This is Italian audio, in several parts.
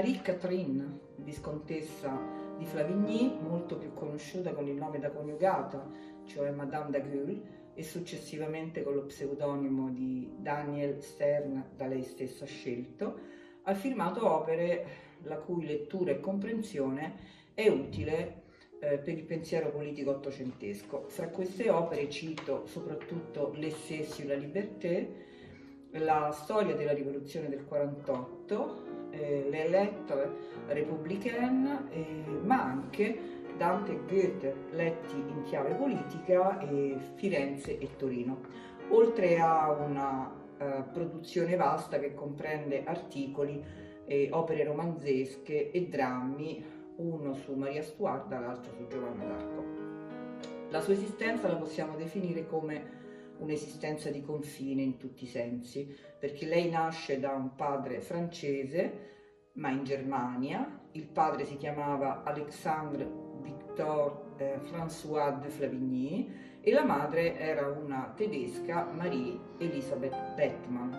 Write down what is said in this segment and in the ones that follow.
Marie-Catherine, viscontessa di Flavigny, molto più conosciuta con il nome da coniugata, cioè Madame d'Aguil, e successivamente con lo pseudonimo di Daniel Stern da lei stessa scelto, ha firmato opere la cui lettura e comprensione è utile eh, per il pensiero politico ottocentesco. Fra queste opere cito soprattutto L'Essai sur la liberté, la storia della rivoluzione del 48, eh, le lettere républicaines, eh, ma anche Dante e Goethe letti in chiave politica e Firenze e Torino, oltre a una eh, produzione vasta che comprende articoli, opere romanzesche e drammi, uno su Maria Stuarda, l'altro su Giovanna d'Arco. La sua esistenza la possiamo definire come un'esistenza di confine in tutti i sensi, perché lei nasce da un padre francese, ma in Germania, il padre si chiamava Alexandre Victor eh, François de Flavigny e la madre era una tedesca, Marie Elisabeth Bettmann,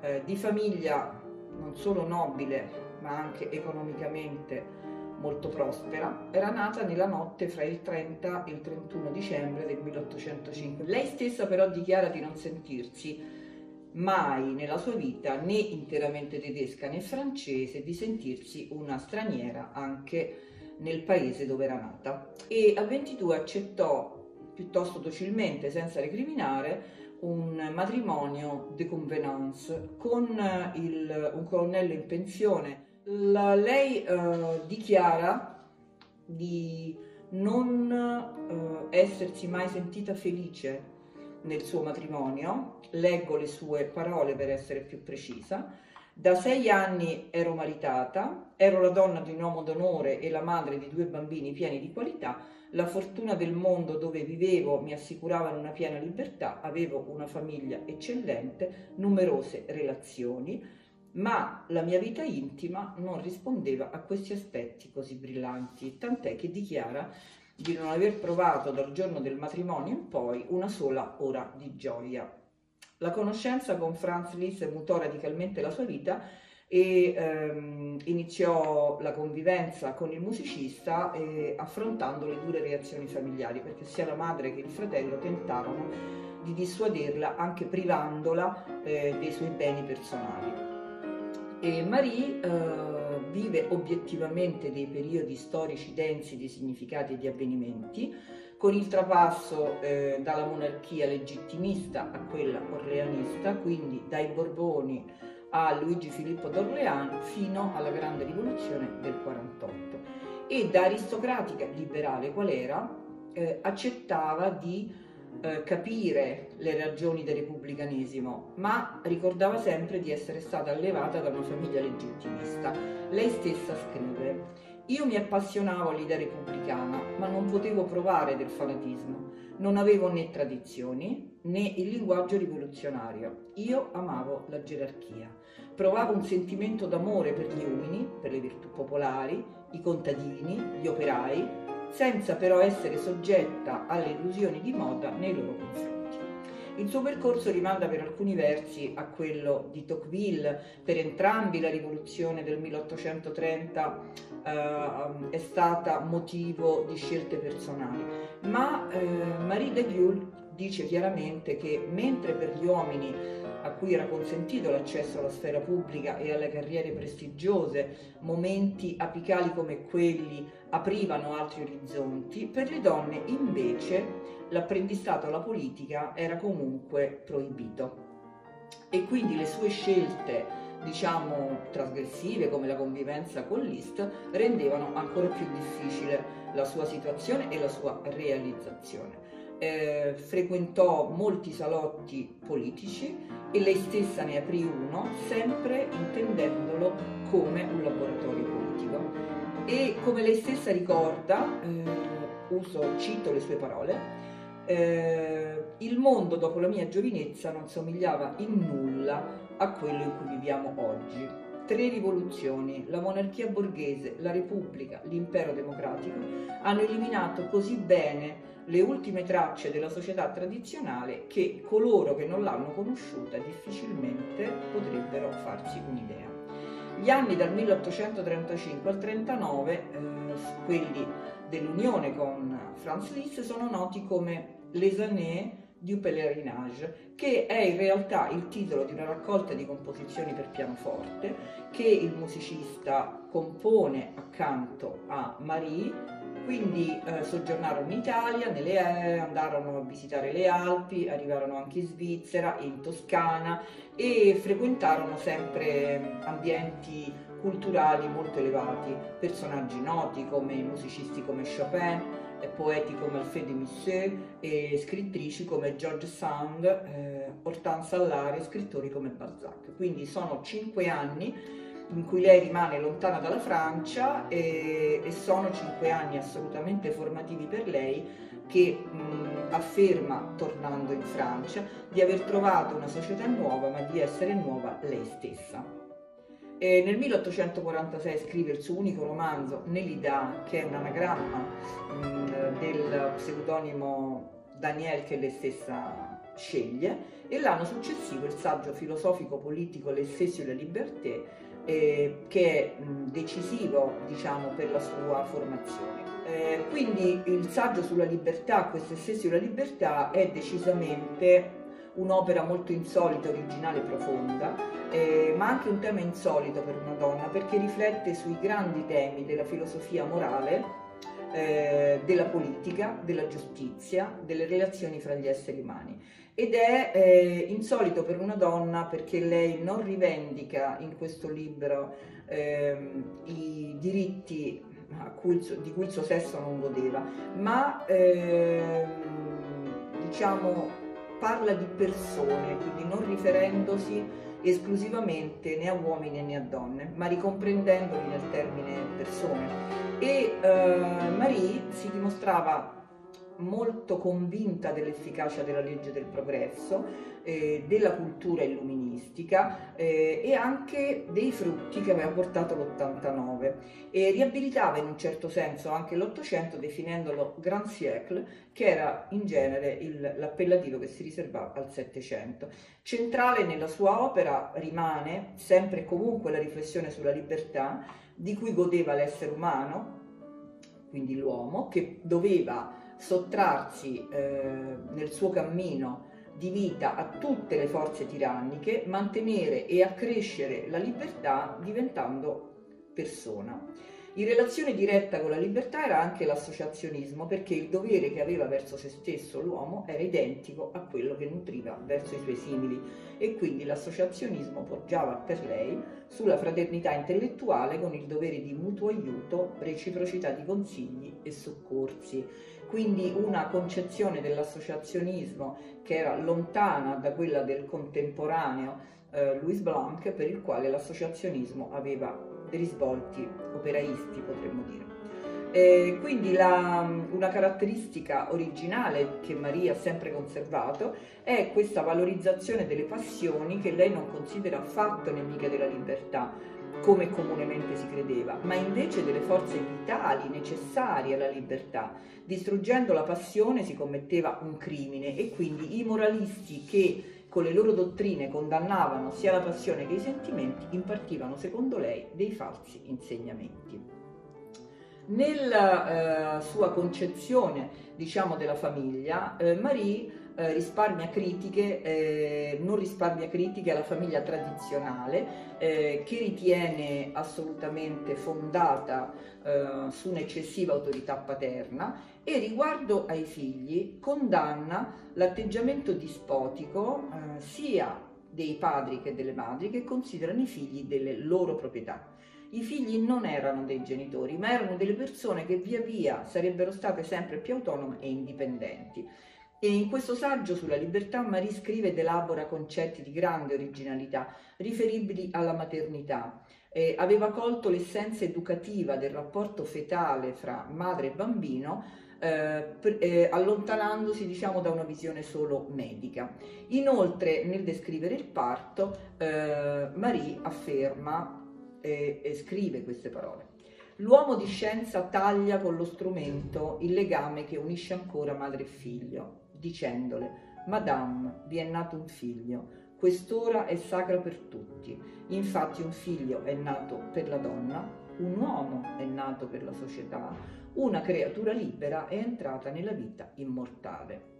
eh, di famiglia non solo nobile ma anche economicamente molto prospera, era nata nella notte fra il 30 e il 31 dicembre del 1805. Lei stessa però dichiara di non sentirsi mai nella sua vita né interamente tedesca né francese, di sentirsi una straniera anche nel paese dove era nata. E a 22 accettò piuttosto docilmente, senza recriminare, un matrimonio de convenance con il, un colonnello in pensione la, lei uh, dichiara di non uh, essersi mai sentita felice nel suo matrimonio, leggo le sue parole per essere più precisa, da sei anni ero maritata, ero la donna di un uomo d'onore e la madre di due bambini pieni di qualità, la fortuna del mondo dove vivevo mi assicurava una piena libertà, avevo una famiglia eccellente, numerose relazioni, ma la mia vita intima non rispondeva a questi aspetti così brillanti, tant'è che dichiara di non aver provato dal giorno del matrimonio in poi una sola ora di gioia. La conoscenza con Franz Liszt mutò radicalmente la sua vita e ehm, iniziò la convivenza con il musicista eh, affrontando le dure reazioni familiari perché sia la madre che il fratello tentarono di dissuaderla anche privandola eh, dei suoi beni personali. E Marie eh, vive obiettivamente dei periodi storici densi di significati e di avvenimenti, con il trapasso eh, dalla monarchia legittimista a quella orleanista, quindi dai Borboni a Luigi Filippo d'Orléans fino alla grande rivoluzione del 48 e da aristocratica liberale qual era? Eh, accettava di eh, capire le ragioni del repubblicanesimo, ma ricordava sempre di essere stata allevata da una famiglia legittimista. Lei stessa scrive io mi appassionavo all'idea repubblicana, ma non potevo provare del fanatismo. Non avevo né tradizioni né il linguaggio rivoluzionario. Io amavo la gerarchia. Provavo un sentimento d'amore per gli uomini, per le virtù popolari, i contadini, gli operai, senza però essere soggetta alle illusioni di moda nei loro confronti. Il suo percorso rimanda per alcuni versi a quello di Tocqueville, per entrambi la rivoluzione del 1830 eh, è stata motivo di scelte personali, ma eh, Marie de Gaulle dice chiaramente che mentre per gli uomini a cui era consentito l'accesso alla sfera pubblica e alle carriere prestigiose, momenti apicali come quelli aprivano altri orizzonti, per le donne invece l'apprendistato alla politica era comunque proibito. E quindi le sue scelte diciamo trasgressive come la convivenza con l'Ist rendevano ancora più difficile la sua situazione e la sua realizzazione. Eh, frequentò molti salotti politici e lei stessa ne aprì uno, sempre intendendolo come un laboratorio politico. E come lei stessa ricorda, eh, uso, cito le sue parole, eh, il mondo dopo la mia giovinezza non somigliava in nulla a quello in cui viviamo oggi. Tre rivoluzioni, la monarchia borghese, la repubblica, l'impero democratico, hanno eliminato così bene le ultime tracce della società tradizionale che coloro che non l'hanno conosciuta difficilmente potrebbero farsi un'idea. Gli anni dal 1835 al 39, eh, quelli dell'unione con Franz Liszt, sono noti come Les années du pèlerinage, che è in realtà il titolo di una raccolta di composizioni per pianoforte che il musicista compone accanto a Marie quindi eh, soggiornarono in Italia, nelle, eh, andarono a visitare le Alpi, arrivarono anche in Svizzera, in Toscana e frequentarono sempre ambienti culturali molto elevati, personaggi noti come musicisti come Chopin, poeti come Alfred Musset e scrittrici come George Sand, eh, Hortense Allare, scrittori come Balzac. Quindi sono cinque anni in cui lei rimane lontana dalla Francia e, e sono cinque anni assolutamente formativi per lei che mh, afferma, tornando in Francia, di aver trovato una società nuova ma di essere nuova lei stessa. E nel 1846 scrive il suo unico romanzo Nelida, che è un anagramma mh, del pseudonimo Daniel che lei stessa sceglie, e l'anno successivo il saggio filosofico-politico L'Essesio e la Liberté, eh, che è decisivo diciamo, per la sua formazione. Eh, quindi il saggio sulla libertà, questo stesso la libertà, è decisamente un'opera molto insolita, originale e profonda, eh, ma anche un tema insolito per una donna perché riflette sui grandi temi della filosofia morale, eh, della politica, della giustizia, delle relazioni fra gli esseri umani. Ed è eh, insolito per una donna perché lei non rivendica in questo libro ehm, i diritti cui, di cui il suo sesso non godeva, ma ehm, diciamo parla di persone, quindi non riferendosi esclusivamente né a uomini né a donne, ma ricomprendendoli nel termine persone. E eh, Marie si dimostrava molto convinta dell'efficacia della legge del progresso, eh, della cultura illuministica eh, e anche dei frutti che aveva portato l'89 e riabilitava in un certo senso anche l'Ottocento definendolo Grand Siècle che era in genere l'appellativo che si riservava al Settecento. Centrale nella sua opera rimane sempre e comunque la riflessione sulla libertà di cui godeva l'essere umano, quindi l'uomo, che doveva sottrarsi eh, nel suo cammino di vita a tutte le forze tiranniche, mantenere e accrescere la libertà diventando persona. In relazione diretta con la libertà era anche l'associazionismo, perché il dovere che aveva verso se stesso l'uomo era identico a quello che nutriva verso i suoi simili. E quindi l'associazionismo poggiava per lei sulla fraternità intellettuale con il dovere di mutuo aiuto, reciprocità di consigli e soccorsi. Quindi una concezione dell'associazionismo che era lontana da quella del contemporaneo eh, Louis Blanc, per il quale l'associazionismo aveva risvolti operaisti, potremmo dire. E quindi la, una caratteristica originale che Maria ha sempre conservato è questa valorizzazione delle passioni che lei non considera affatto nemiche della libertà, come comunemente si credeva, ma invece delle forze vitali necessarie alla libertà. Distruggendo la passione si commetteva un crimine e quindi i moralisti che con le loro dottrine condannavano sia la passione che i sentimenti impartivano secondo lei dei falsi insegnamenti. Nella eh, sua concezione, diciamo, della famiglia, eh, Marie eh, risparmia critiche, eh, non risparmia critiche alla famiglia tradizionale eh, che ritiene assolutamente fondata eh, su un'eccessiva autorità paterna e riguardo ai figli condanna l'atteggiamento dispotico eh, sia dei padri che delle madri che considerano i figli delle loro proprietà. I figli non erano dei genitori, ma erano delle persone che via via sarebbero state sempre più autonome e indipendenti. E in questo saggio sulla libertà Marie scrive ed elabora concetti di grande originalità riferibili alla maternità. Eh, aveva colto l'essenza educativa del rapporto fetale fra madre e bambino eh, eh, allontanandosi diciamo da una visione solo medica. Inoltre nel descrivere il parto eh, Marie afferma e scrive queste parole. L'uomo di scienza taglia con lo strumento il legame che unisce ancora madre e figlio dicendole Madame, vi è nato un figlio, Quest'ora è sacra per tutti. Infatti un figlio è nato per la donna, un uomo è nato per la società, una creatura libera è entrata nella vita immortale.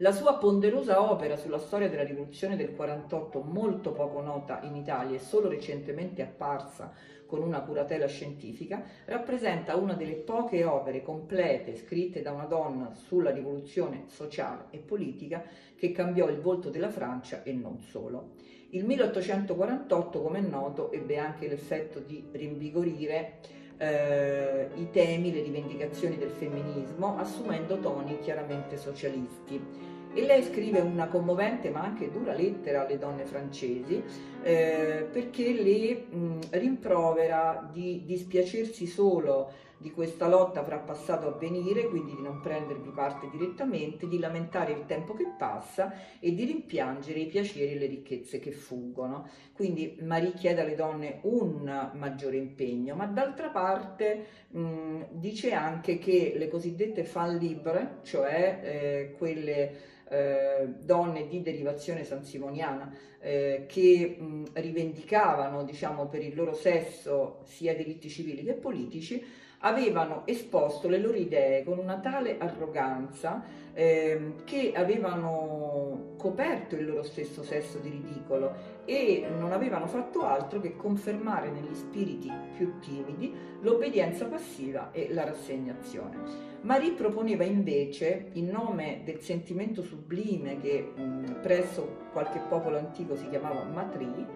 La sua ponderosa opera sulla storia della rivoluzione del 48, molto poco nota in Italia e solo recentemente apparsa con una curatela scientifica, rappresenta una delle poche opere complete scritte da una donna sulla rivoluzione sociale e politica che cambiò il volto della Francia e non solo. Il 1848, come è noto, ebbe anche l'effetto di rinvigorire eh, i temi, le rivendicazioni del femminismo, assumendo toni chiaramente socialisti. E lei scrive una commovente ma anche dura lettera alle donne francesi eh, perché le mh, rimprovera di dispiacersi solo di questa lotta fra passato e avvenire, quindi di non prendervi parte direttamente, di lamentare il tempo che passa e di rimpiangere i piaceri e le ricchezze che fuggono. Quindi Marie chiede alle donne un maggiore impegno, ma d'altra parte mh, dice anche che le cosiddette fan libre, cioè eh, quelle eh, donne di derivazione sansimoniana eh, che mh, rivendicavano diciamo, per il loro sesso sia diritti civili che politici, avevano esposto le loro idee con una tale arroganza eh, che avevano coperto il loro stesso sesso di ridicolo e non avevano fatto altro che confermare negli spiriti più timidi l'obbedienza passiva e la rassegnazione. Marie proponeva invece, in nome del sentimento sublime che mh, presso qualche popolo antico si chiamava matri,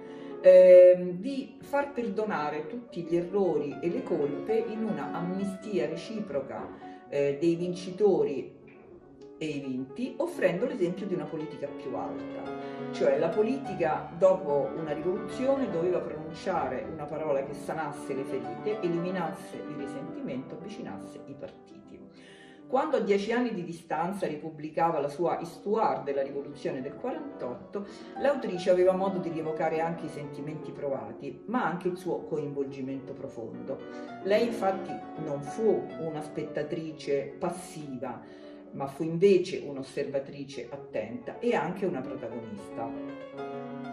eh, di far perdonare tutti gli errori e le colpe in una amnistia reciproca eh, dei vincitori e i vinti, offrendo l'esempio di una politica più alta. Cioè la politica dopo una rivoluzione doveva pronunciare una parola che sanasse le ferite, eliminasse il risentimento, avvicinasse i partiti. Quando a dieci anni di distanza ripubblicava la sua Histoire della rivoluzione del 48, l'autrice aveva modo di rievocare anche i sentimenti provati, ma anche il suo coinvolgimento profondo. Lei infatti non fu una spettatrice passiva, ma fu invece un'osservatrice attenta e anche una protagonista.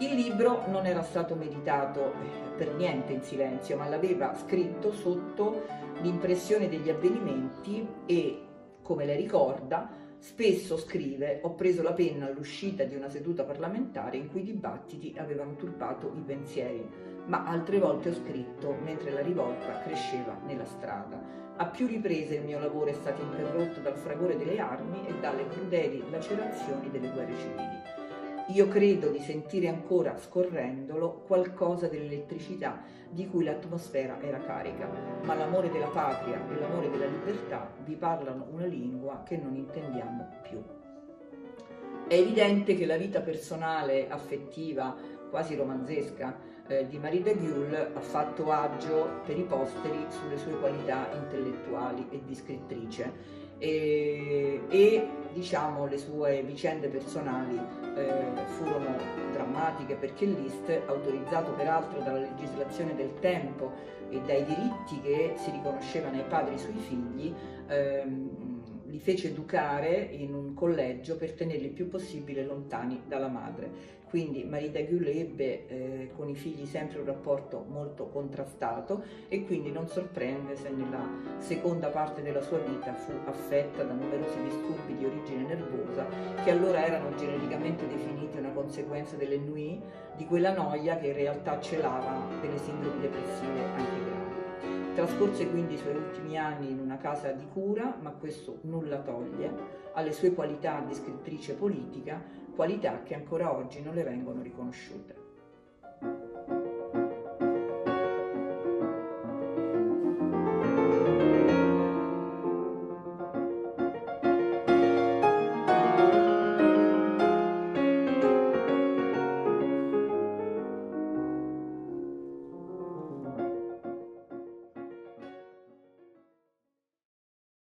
Il libro non era stato meditato eh, per niente in silenzio, ma l'aveva scritto sotto l'impressione degli avvenimenti e come lei ricorda, spesso scrive ho preso la penna all'uscita di una seduta parlamentare in cui i dibattiti avevano turbato i pensieri, ma altre volte ho scritto mentre la rivolta cresceva nella strada. A più riprese il mio lavoro è stato interrotto dal fragore delle armi e dalle crudeli lacerazioni delle guerre civili. Io credo di sentire ancora, scorrendolo, qualcosa dell'elettricità di cui l'atmosfera era carica, ma l'amore della patria e l'amore della libertà vi parlano una lingua che non intendiamo più. È evidente che la vita personale, affettiva, quasi romanzesca, eh, di Marie de Gaulle ha fatto agio per i posteri sulle sue qualità intellettuali e di scrittrice e, e diciamo le sue vicende personali eh, furono drammatiche perché l'IST, autorizzato peraltro dalla legislazione del tempo e dai diritti che si riconoscevano ai padri sui figli, ehm, li fece educare in un collegio per tenerli il più possibile lontani dalla madre. Quindi Marie Dagulle ebbe eh, con i figli sempre un rapporto molto contrastato e quindi non sorprende se nella seconda parte della sua vita fu affetta da numerosi disturbi di origine nervosa che allora erano genericamente definiti una conseguenza dell'ennui, di quella noia che in realtà celava delle sindromi depressive anche gravi. Trascorse quindi i suoi ultimi anni in una casa di cura, ma questo nulla toglie alle sue qualità di scrittrice politica, qualità che ancora oggi non le vengono riconosciute.